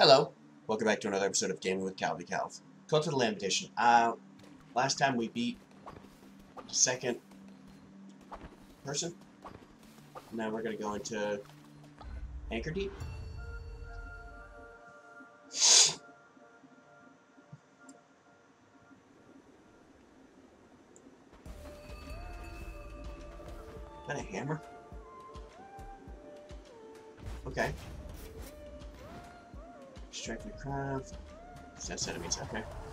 Hello, welcome back to another episode of Gaming with Calvi Calv. Cult of the Lamentation. Uh, last time we beat second person. Now we're gonna go into Anchordeep. Is that a hammer? Okay. Strike the craft. That's enemies, okay. Okay.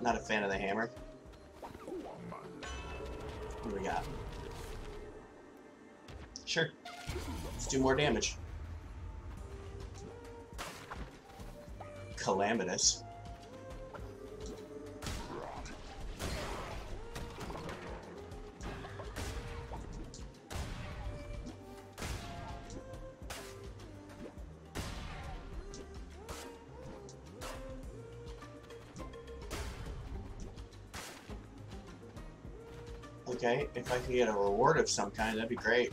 Not a fan of the hammer. What do we got? Sure. Let's do more damage. Calamitous. Okay, if I could get a reward of some kind, that'd be great.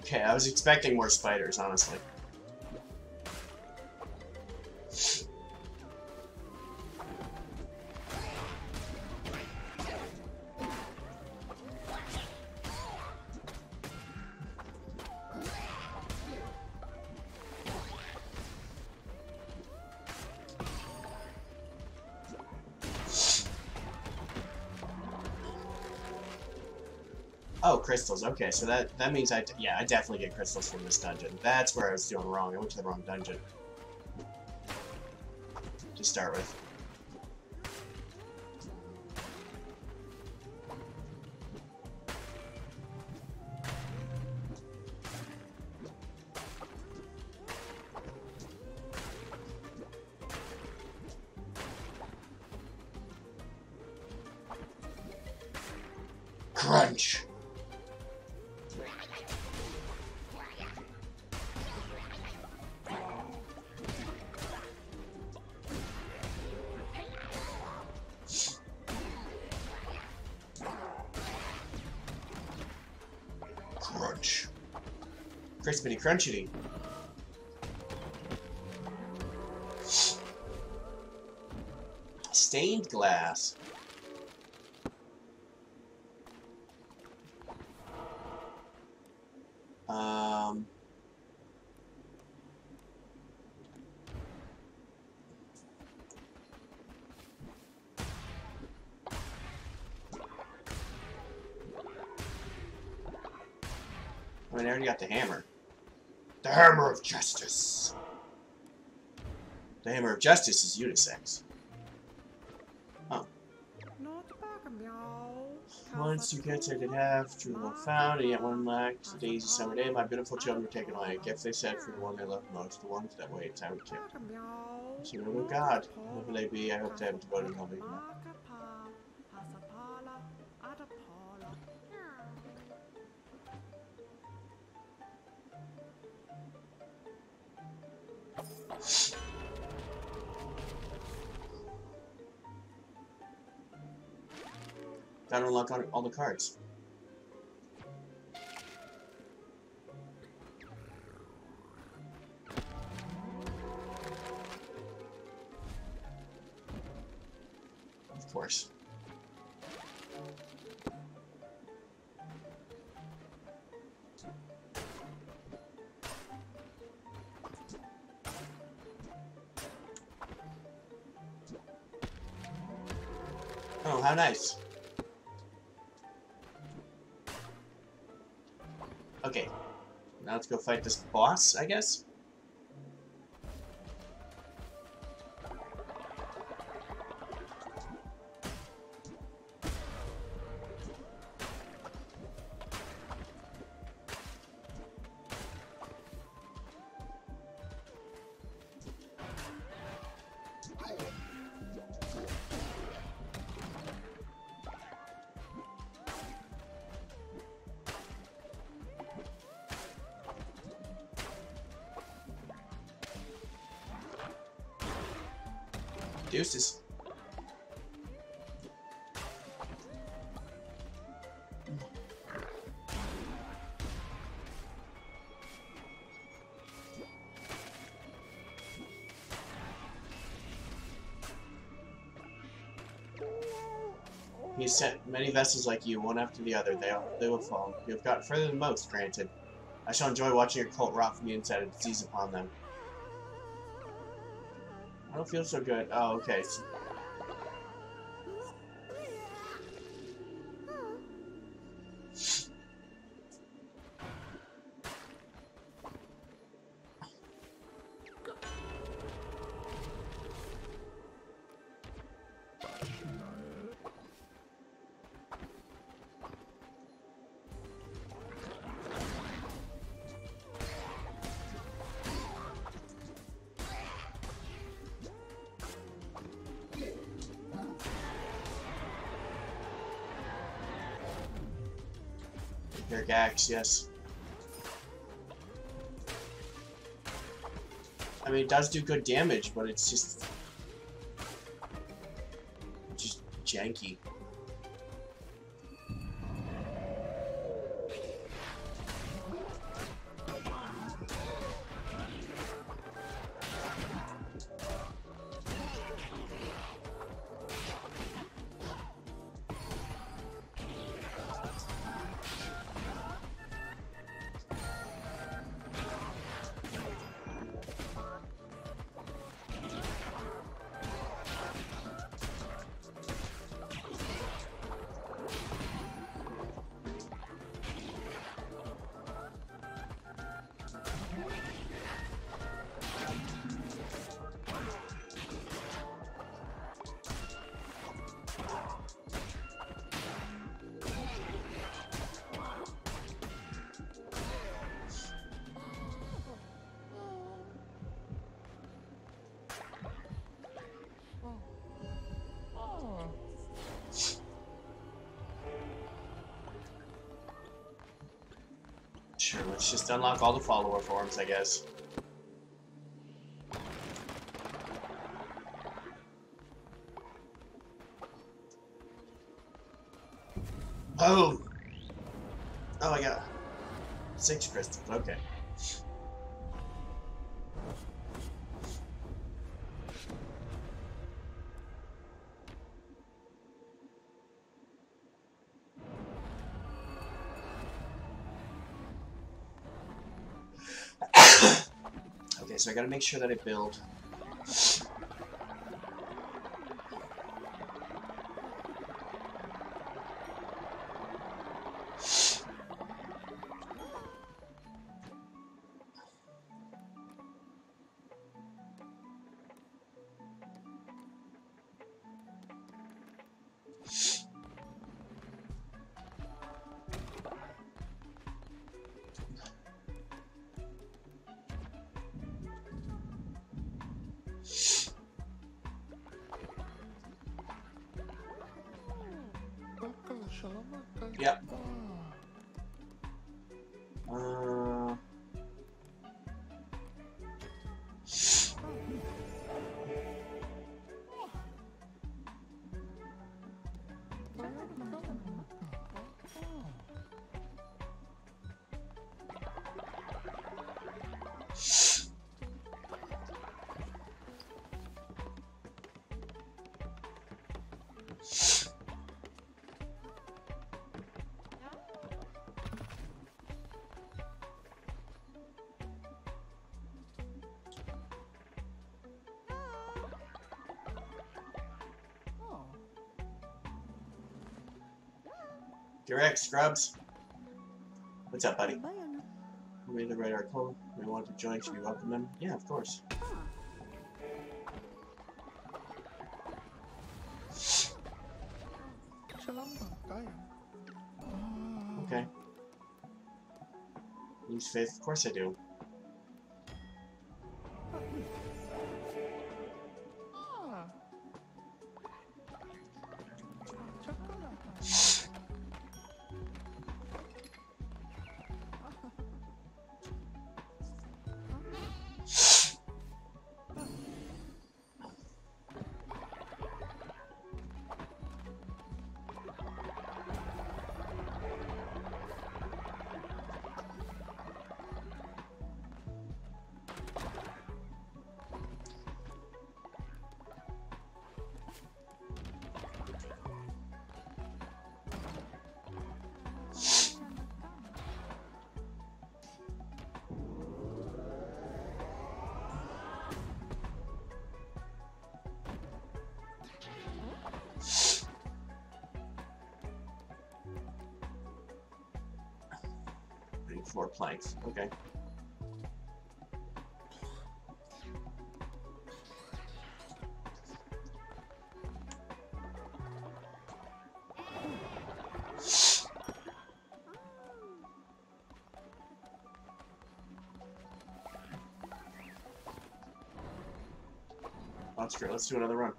Okay, I was expecting more spiders, honestly. Oh, crystals. Okay, so that that means I yeah I definitely get crystals from this dungeon. That's where I was doing wrong. I went to the wrong dungeon to start with. Crunchity. Stained glass. Um. I mean, I already got the hammer. The hammer of justice. The hammer of justice is unisex. Once you get taken half, true love found, and yet one lacked. The daisy summer day, my beautiful children were taken away. Gifts they said for the one they loved most, the ones that wait, I would kill. So, oh God, whoever they be, I hope they have devoted loving. Gotta unlock all- the cards. Of course. Oh, how nice. Okay. Now let's go fight this boss, I guess. He sent many vessels like you, one after the other. They, they will fall. You have got further than most, granted. I shall enjoy watching your cult rot from the inside and seize upon them. I don't feel so good. Oh, okay. So Your Gax, yes. I mean, it does do good damage, but it's just... Just janky. Sure, let's just unlock all the follower forms, I guess. Oh! Oh, I got six crystals, okay. I gotta make sure that I build. Yep. Direct Scrubs. What's up, buddy? We the radar code. We want to join, should we welcome them? Yeah, of course. Okay. Lose faith? Of course I do. Four planks. Okay. That's great. Let's do another run.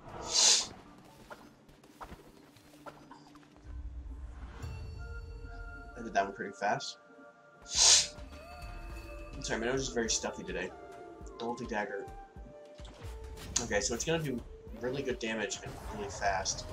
I did that one pretty fast. Sorry, my nose is very stuffy today. Multi dagger. Okay, so it's gonna do really good damage and really fast.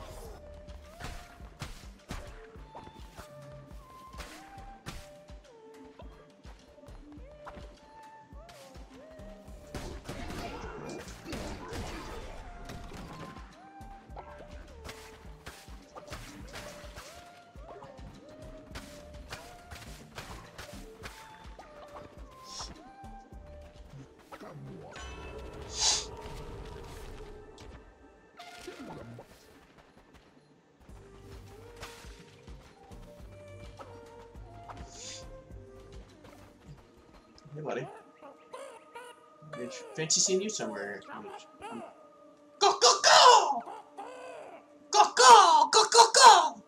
Buddy. Fancy seeing you somewhere. Go, go, go! Go, go! Go, go, go!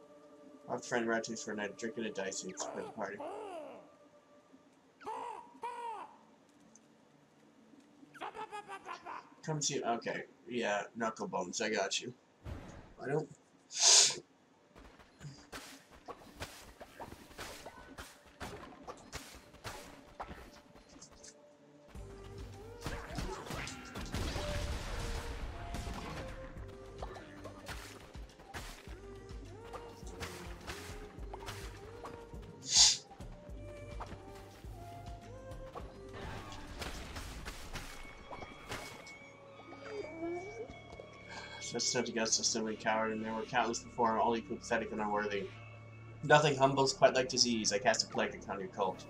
Our friend Ratau's for a night drinking and dicing. It's quite a party. Come see. Okay. Yeah, Knucklebones. I got you. I don't. Stood against a silly coward, and there were countless before him, all equally pathetic and unworthy. Nothing humbles quite like disease. I cast a plague upon your cult.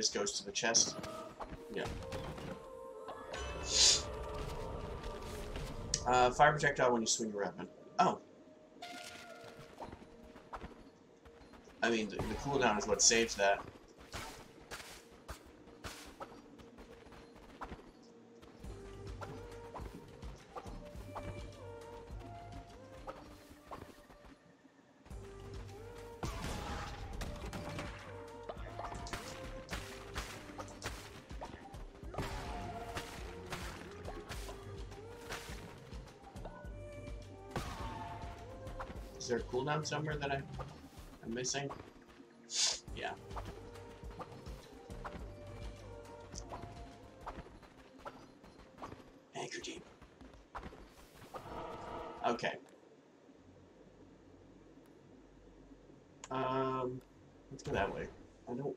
This goes to the chest. Yeah. Uh, fire projectile when you swing your weapon. Oh. I mean, the, the cooldown is what saves that. There somewhere that I, I'm missing? Yeah. Anchordeep. Okay. Um, let's go that way. I don't.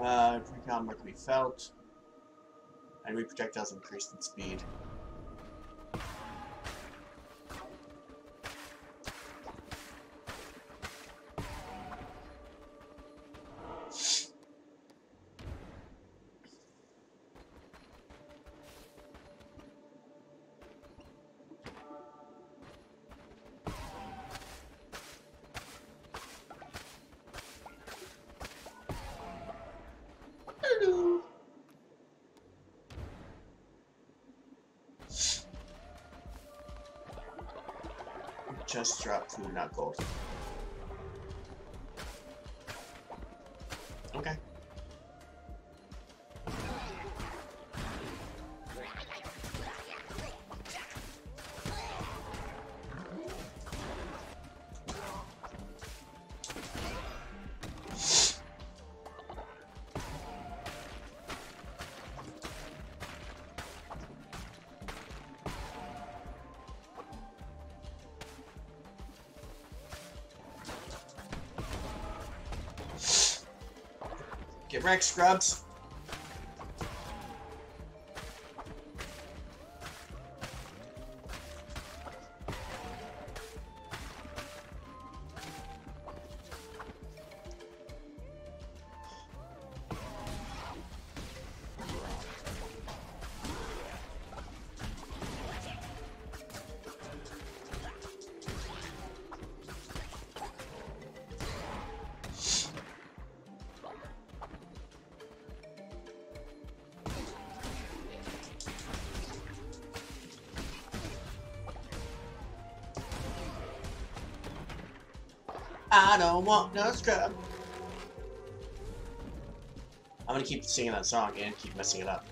Uh, precon can be felt. Enemy projectiles increased in speed. Just drop food, Wrecked, scrubs. I don't want no scrub. I'm gonna keep singing that song and keep messing it up.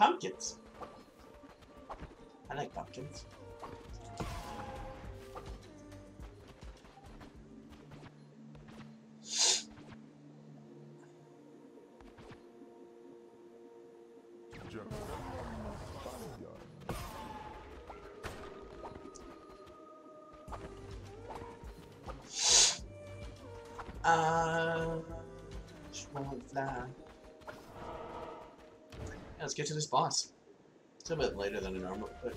Pumpkins. I like pumpkins. Uh, just. Yeah, let's get to this boss. It's a bit later than normal, but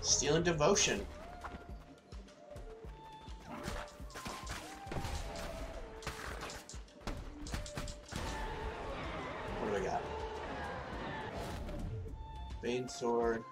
Stealing devotion. What do we got? Bane sword.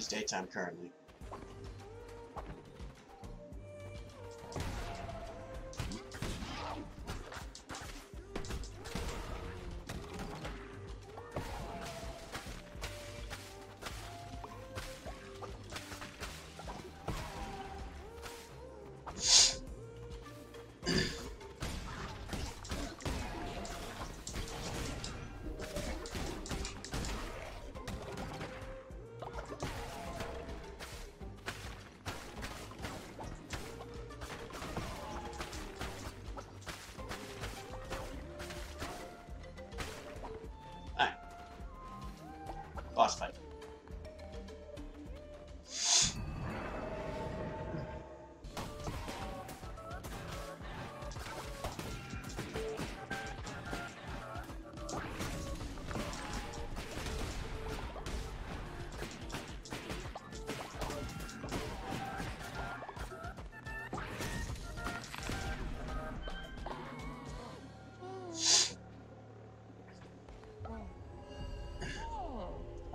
Is daytime currently.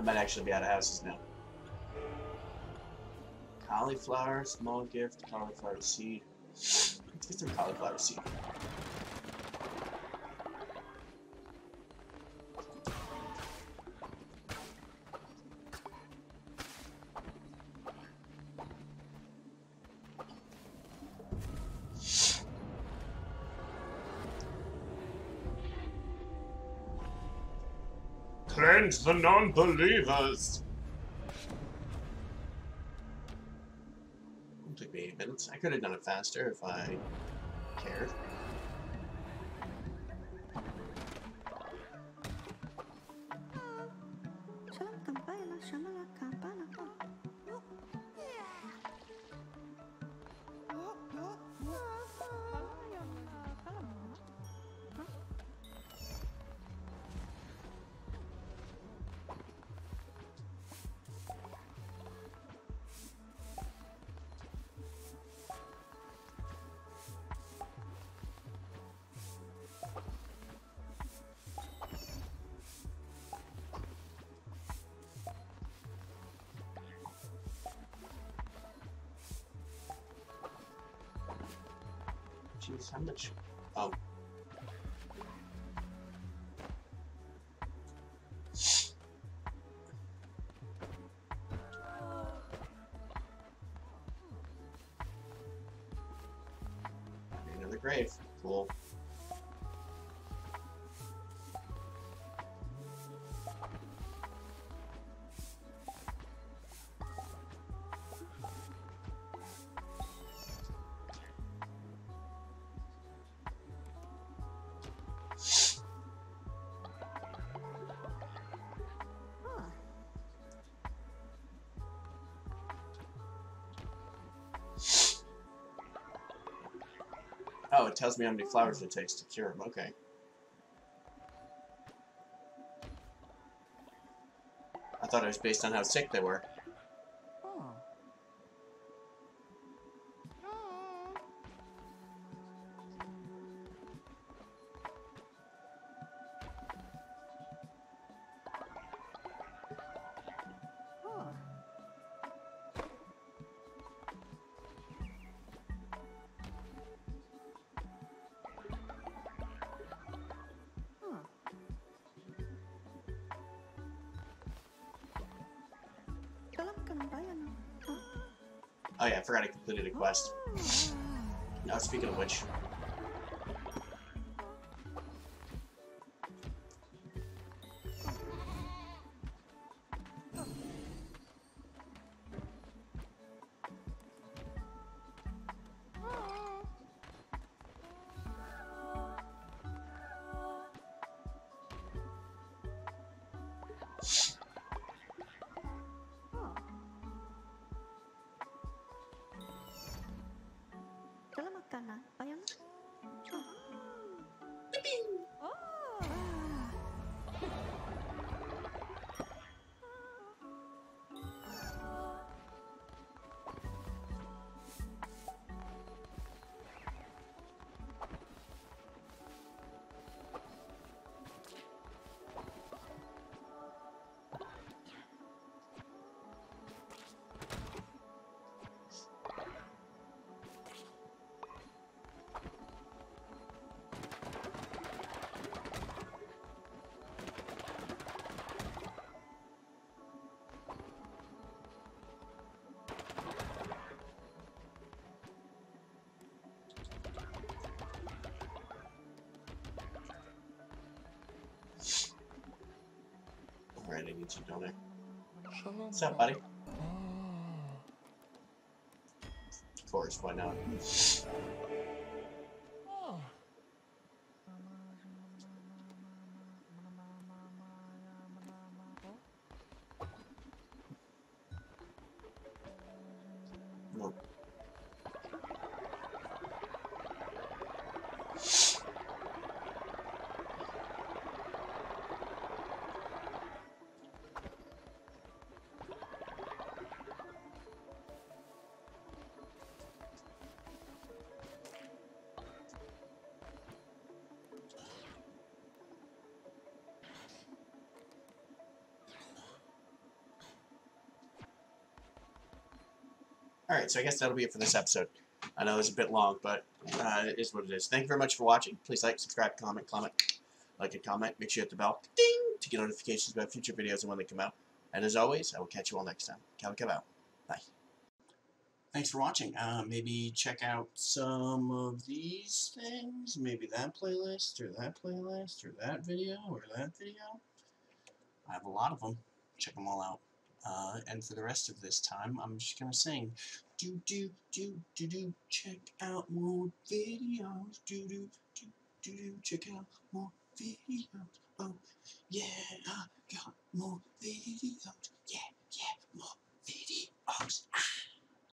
Might actually be out of houses now. Cauliflower, small gift, cauliflower seed. Let's get some cauliflower seed. Cleanse the non-believers! It took me eight minutes. I could have done it faster if I cared. How Oh, it tells me how many flowers it takes to cure them. Okay. I thought it was based on how sick they were. Oh yeah, I forgot I completed a quest. Hmm. Now, speaking of which, 干嘛？You? What's up, buddy? Oh. Of course, why not? Alright, so I guess that'll be it for this episode. I know it's a bit long, but uh, it is what it is. Thank you very much for watching. Please like, subscribe, comment, comment, like and comment. Make sure you hit the bell ding to get notifications about future videos and when they come out. And as always, I will catch you all next time. Calico out. Bye. Thanks for watching. Uh, maybe check out some of these things. Maybe that playlist, or that playlist, or that video, or that video. I have a lot of them. Check them all out. Uh, and for the rest of this time, I'm just gonna sing. Do do do do do. Check out more videos. Do do do do do. Check out more videos. Oh yeah, I got more videos. Yeah yeah, more videos. Ah.